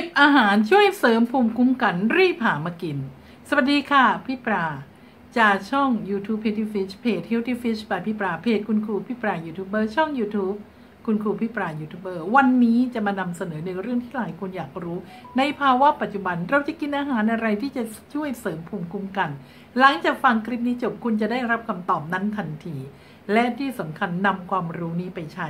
10อาหารช่วยเสริมภูมิคุ้มกันรีบหามากิน สวัสดีค่ะ พี่ปลาจากช่อง YouTube Petty Fish เพจ Healthy Fish by พี่ปลาเพจคุณครูพี่ปลายูทูบเบอร์ช่อง YouTube คุณครูพี่ปลายูทูบเบอร์วันนี้จะมานำเสนอในเรื่องที่หลายคนอยากรู้ ในภาวะปัจจุบันเราจะกินอาหารอะไรที่จะช่วยเสริมภูมิคุ้มกัน หลังจากฟังคลิปนี้จบคุณจะได้รับคำตอบนั้นทันที และที่สำคัญนำความรู้นี้ไปใช้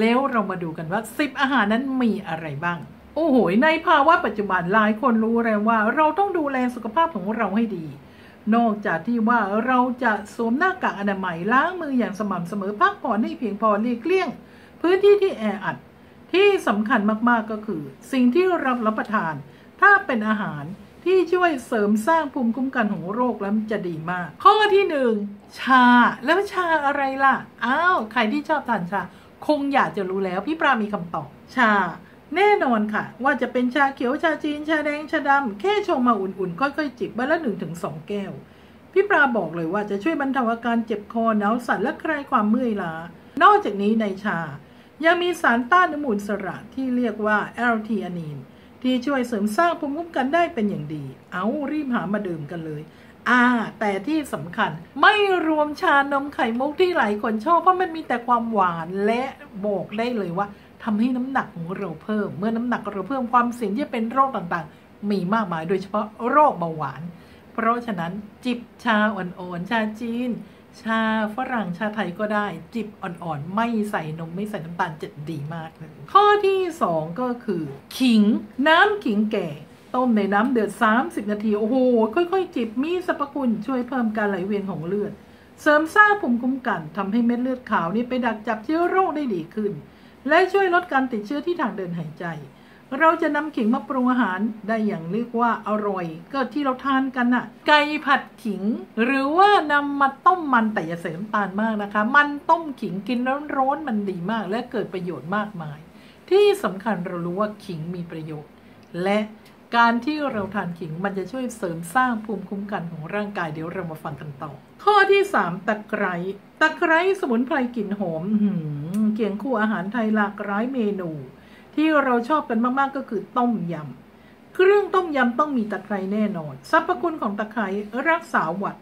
แล้วเรามาดูกันว่า 10 อาหารนั้นมีอะไรบ้าง โอ้โห ในภาวะปัจจุบันหลายคนรู้แล้วว่า เราต้องดูแลสุขภาพของเราให้ดี นอกจากที่ว่าเราจะสวมหน้ากากอนามัยล้างมืออย่างสม่ำเสมอพักผ่อนให้เพียงพอหลีกเลี่ยง พื้นที่ที่แออัด ที่สำคัญมากๆก็คือ สิ่งที่เรารับประทาน ถ้าเป็นอาหารที่ช่วยเสริมสร้างภูมิคุ้มกันของโรคแล้วจะดีมาก ข้อที่หนึ่งชาแล้วชาอะไรล่ะ อ้าว ใครที่ชอบทานชา คงอยากจะรู้แล้วพี่ปรามีคำตอบ ชา แน่นอนค่ะ ว่าจะเป็นชาเขียวชาจีนชาแดงชาดำแค่ชงมาอุ่นๆ ค่อยๆ จิบวันละหนึ่งถึงสองแก้ว พี่ปราบอกเลยว่าจะช่วยบรรเทาอาการเจ็บคอหนาวสั่นและคลายความเมื่อยล้านอกจากนี้ในชา ยังมีสารต้านอนุมูลสระที่เรียกว่าแอลทีอานีนที่ช่วยเสริมสร้างภูมิคุ้มกันได้เป็นอย่างดี เอารีบหามาดื่มกันเลย อ่า แต่ที่สำคัญไม่รวมชานมไข่มุกที่หลายคนชอบเพราะมันมีแต่ความหวานและบอกได้เลยว่า ทำให้น้ำหนักของเราเพิ่ม เมื่อน้ำหนักเราเพิ่มความเสี่ยงที่เป็นโรคต่างๆ มีมากมาย โดยเฉพาะโรคเบาหวาน เพราะฉะนั้นจิบชาอ่อนๆชาจีน ชาฝรั่งชาไทยก็ได้ จิบอ่อนๆ ไม่ใส่นมไม่ใส่น้ำตาลจะดีมากเลยข้อที่ 2 ก็คือ ขิง น้ำขิงแก่ต้มในน้ำเดือด 30 นาที โอ้โห ค่อยๆ จิบมีสรรพคุณช่วยเพิ่มการไหลเวียนของเลือด เสริมสร้างภูมิคุ้มกันทำให้เม็ดเลือดขาวนี่ไปดักจับเชื้อโรคได้ดีขึ้น และช่วยลดการติดเชื้อที่ทางเดินหายใจ เราจะนำขิงมาปรุงอาหารได้อย่างเรียกว่าอร่อยก็ที่เราทานกันน่ะ ไก่ผัดขิง หรือว่านำมาต้มมันแต่อย่าใส่น้ำตาลมากนะคะ มันต้มขิงกินร้อนๆมันดีมาก และเกิดประโยชน์มากมาย ที่สำคัญเรารู้ว่าขิงมีประโยชน์ และการที่เราทานขิงมันจะช่วยเสริมสร้างภูมิคุ้มกันของร่างกายเดี๋ยวเรามาฟังกันต่อ ข้อที่ 3 ตะไคร้ตะไคร้สมุนไพรกลิ่นหอมหืม เคียงคู่อาหารไทยหลากหลายเมนู ที่เราชอบกันมากๆก็คือต้มยำ เครื่องต้มยำต้องมีตะไคร้แน่นอน สรรพคุณของตะไคร้รักษาหวัด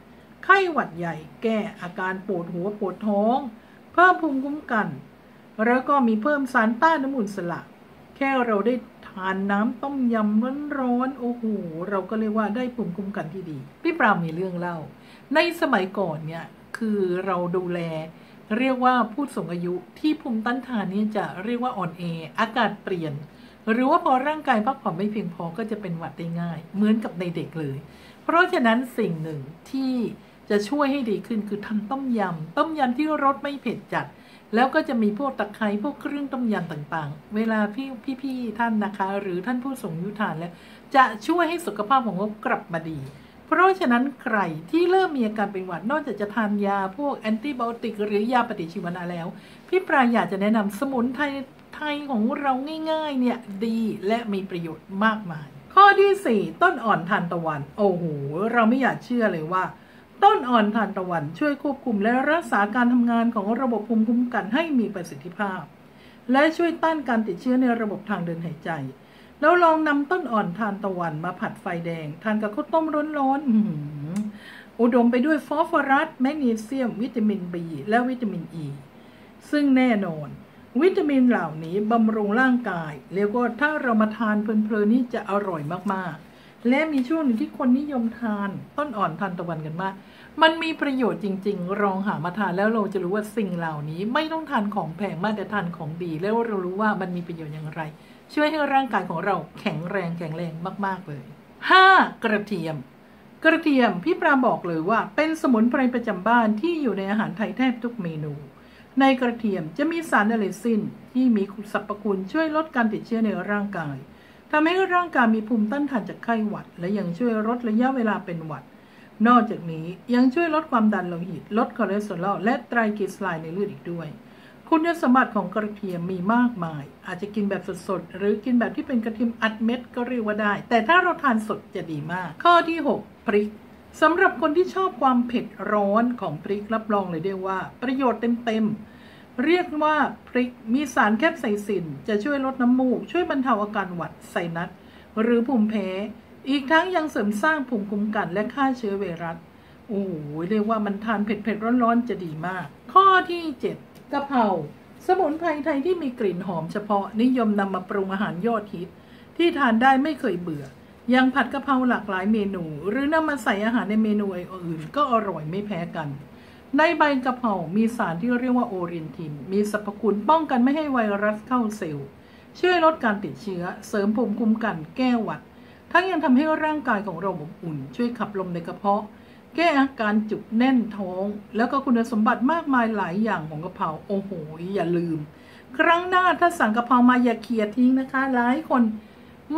ไข้หวัดใหญ่ แก้อาการปวดหัวปวดท้อง เพิ่มภูมิคุ้มกัน แล้วก็มีเพิ่มสารต้านอนุมูลสระแค่เราได้ทานน้ำต้มยำร้อนๆโอ้โหเราก็เรียกว่าได้ภูมิคุ้มกันที่ดี พี่ปรามมีเรื่องเล่า ในสมัยก่อนเนี่ยคือเราดูแล เรียกว่าผู้สูงอายุที่ภูมิต้านทานนี่จะเรียกว่าอ่อนแออากาศเปลี่ยน หรือว่าพอร่างกายพักผ่อนไม่เพียงพอก็จะเป็นหวัดได้ง่าย เหมือนกับในเด็กเลย เพราะฉะนั้นสิ่งหนึ่งที่จะช่วยให้ดีขึ้นคือทำต้มยำต้มยำที่รสไม่เผ็ดจัด แล้วก็จะมีพวกตะไคร้พวกเครื่องต้มยำต่างๆ เวลาพี่พี่ๆท่านนะคะ หรือท่านผู้สูงอายุทานแล้ว จะช่วยให้สุขภาพของเรากลับมาดี เพราะฉะนั้นใครที่เริ่มมีอาการเป็นหวัดนอกจากจะทานยาพวกแอนติบอติก หรือยาปฏิชีวนะแล้ว พี่ปลาอยากจะแนะนำสมุนไพรไทยของเราง่ายๆ เนี่ยดีและมีประโยชน์มากมาย ข้อที่ 4 ต้นอ่อนทานตะวัน โอ้โห เราไม่อยากเชื่อเลยว่า ต้นอ่อนทานตะวันช่วยควบคุมและรักษาการทำงานของระบบภูมิคุ้มกันให้มีประสิทธิภาพ และช่วยต้านการติดเชื้อในระบบทางเดินหายใจ แล้วลองนำต้นอ่อนทานตะวันมาผัดไฟแดง ทานกับข้าวต้มร้อนๆอุดมไปด้วยฟอสฟอรัส แมกนีเซียม วิตามินบีและวิตามินอ e, ีซึ่งแน่นอน วิตามินเหล่านี้บำรุงร่างกาย เรียกว่าถ้าเรามาทานเพลินๆนี่จะอร่อยมากๆ และมีช่วงหนึ่งที่คนนิยมทานต้นอ่อนทานตะวันกันมาก มันมีประโยชน์จริงๆลองหามาทานแล้วเราจะรู้ว่าสิ่งเหล่านี้ไม่ต้องทานของแพงมากแต่ทานของดี แล้วเรารู้ว่ามันมีประโยชน์อย่างไร ช่วยให้ร่างกายของเราแข็งแรงแข็งแรงมาก ๆ เลย 5. กระเทียม กระเทียมพี่ปราบอกเลยว่า เป็นสมุนไพรประจำบ้านที่อยู่ในอาหารไทยแทบทุกเมนู ในกระเทียมจะมีสารอัลลิซินที่มีสรรพคุณช่วยลดการติดเชื้อในร่างกายทำให้ร่างกายมีภูมิต้านทานจากไข้หวัด และยังช่วยลดระยะเวลาเป็นหวัด นอกจากนี้ยังช่วยลดความดันโลหิต ลดคอเลสเตอรอลและไตรกลีเซอไรด์ในเลือดอีกด้วย คุณสมบัติของกระเทียมมีมากมาย อาจจะกินแบบสดๆ หรือกินแบบที่เป็นกระเทียมอัดเม็ดก็เรียกว่าได้ แต่ถ้าเราทานสดจะดีมาก ข้อที่ 6 พริกสำหรับคนที่ชอบความเผ็ดร้อนของพริกรับรองเลยได้ว่า ประโยชน์เต็มๆ เรียกว่าพริกมีสารแคปไซซิน จะช่วยลดน้ำมูก ช่วยบรรเทาอาการหวัดไซนัสหรือภูมิแพ้ อีกทั้งยังเสริมสร้างภูมิคุ้มกันและฆ่าเชื้อไวรัสโอ้โหเรียกว่ามันทานเผ็ดๆร้อนๆจะดีมาก ข้อที่ 7 กะเพราสมุนไพรไทยที่มีกลิ่นหอมเฉพาะนิยมนำมาปรุงอาหารยอดฮิต ที่ทานได้ไม่เคยเบื่อ ยังผัดกะเพราหลากหลายเมนู หรือนำมาใส่อาหารในเมนูอื่น ก็อร่อยไม่แพ้กัน ในใบกะเพรามีสารที่เรียกว่าโอเรนทิน มีสรรพคุณป้องกันไม่ให้ไวรัสเข้าเซลล์ช่วยลดการติดเชื้อ เสริมภูมิคุ้มกันแก้หวัด ทั้งยังทำให้ร่างกายของเราอบอุ่น ช่วยขับลมในกระเพาะ แก้อาการจุกแน่นท้อง แล้วก็คุณสมบัติมากมายหลายอย่างของกะเพราโอ้โห อย่าลืม ครั้งหน้าถ้าสั่งกะเพรามาอย่าเคียทิ้งนะคะ หลายคน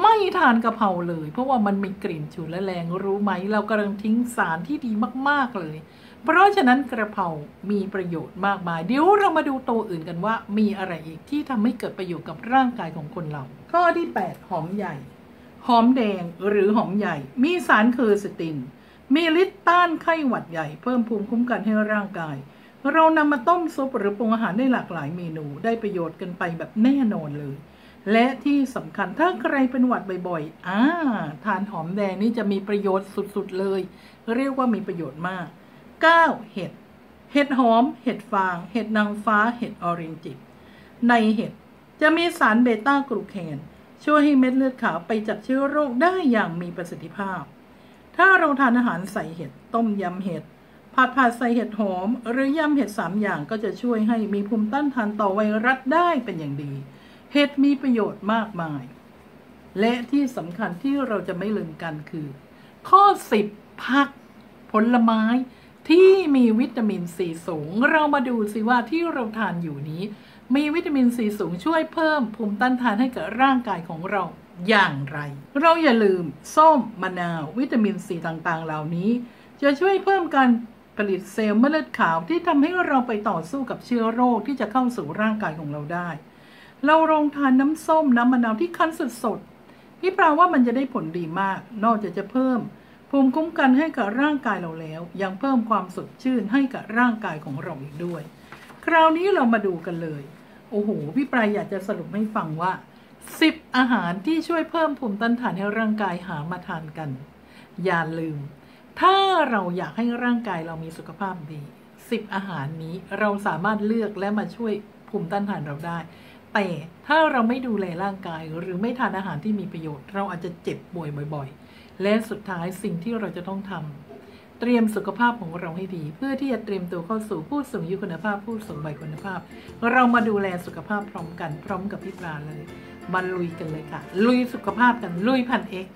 ไม่ทานกะเพราเลย เพราะว่ามันมีกลิ่นฉุนและแรงรู้ไหม เรากำลังทิ้งสารที่ดีมากๆเลย เพราะฉะนั้นกระเพรามีประโยชน์มากมาย เดี๋ยวเรามาดูตัวอื่นกันว่า มีอะไรอีกที่ทำให้เกิดประโยชน์กับร่างกายของคนเรา ข้อที่ 8 หอมใหญ่ หอมแดงหรือหอมใหญ่ มีสารเคอร์สติน มีฤทธิ์ต้านไข้หวัดใหญ่ เพิ่มภูมิคุ้มกันให้ร่างกาย เรานำมาต้มซุปหรือปรุงอาหารได้หลากหลายเมนู ได้ประโยชน์กันไปแบบแน่นอนเลย และที่สำคัญถ้าใครเป็นหวัดบ่อยๆอ่าทานหอมแดงนี่จะมีประโยชน์สุดๆเลย เรียกว่ามีประโยชน์มาก 9. เห็ด เห็ดหอม เห็ดฟาง เห็ดนางฟ้า เห็ดออเรนจิในเห็ดจะมีสารเบต้ากลูแคน ช่วยให้เม็ดเลือดขาวไปจับเชื้อโรคได้อย่างมีประสิทธิภาพ ถ้าเราทานอาหารใส่เห็ดต้มยำเห็ดผัดผัดใส่เห็ดหอม หรือยำเห็ดสามอย่างก็จะช่วยให้มีภูมิต้านทานต่อไวรัสได้เป็นอย่างดี เห็ดมีประโยชน์มากมาย และที่สำคัญที่เราจะไม่ลืมกันคือ ข้อ 10 ผัก ผลไม้ที่มีวิตามินซีสูง เรามาดูสิว่าที่เราทานอยู่นี้ มีวิตามินซีสูงช่วยเพิ่มภูมิต้านทานให้กับร่างกายของเรา อย่างไร เราอย่าลืมส้มมะนาว วิตามินซีต่างๆ เหล่านี้ จะช่วยเพิ่มการผลิตเซลล์เม็ดเลือดขาวที่ทำให้เราไปต่อสู้กับเชื้อโรคที่จะเข้าสู่ร่างกายของเราได้ เราลองทานน้ำส้มน้ำมะนาวที่คั้นสดๆพี่ปราว่ามันจะได้ผลดีมาก นอกจากจะเพิ่ม ภูมิคุ้มกันให้กับร่างกายเราแล้ว ยังเพิ่มความสดชื่นให้กับร่างกายของเราอีกด้วย คราวนี้เรามาดูกันเลย โอ้โหพี่ปรายอยากจะสรุปให้ฟังว่า 10 อาหารที่ช่วยเพิ่มภูมิต้านทานให้ร่างกายหามาทานกัน อย่าลืม ถ้าเราอยากให้ร่างกายเรามีสุขภาพดี 10 อาหารนี้เราสามารถเลือกและมาช่วยภูมิต้านทานเราได้ แต่ถ้าเราไม่ดูแลร่างกายหรือไม่ทานอาหารที่มีประโยชน์ เราอาจจะเจ็บป่วยบ่อย ๆ และสุดท้ายสิ่งที่เราจะต้องทำเตรียมสุขภาพของเราให้ดี เพื่อที่จะเตรียมตัวเข้าสู่ผู้สูงอายุคุณภาพผู้สูงวัยคุณภาพ เรามาดูแลสุขภาพพร้อมกันพร้อมกับพี่ปลาเลย มาลุยกันเลยค่ะ ลุยสุขภาพกัน ลุยพันเอก